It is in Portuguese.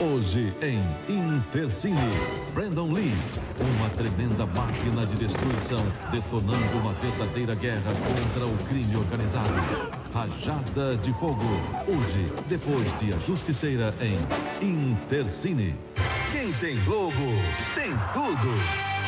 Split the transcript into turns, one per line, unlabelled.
Hoje em Intercine, Brandon Lee, uma tremenda máquina de destruição, detonando uma verdadeira guerra contra o crime organizado. Rajada de Fogo, hoje, depois de A Justiceira em Intercine. Quem tem Globo, tem tudo.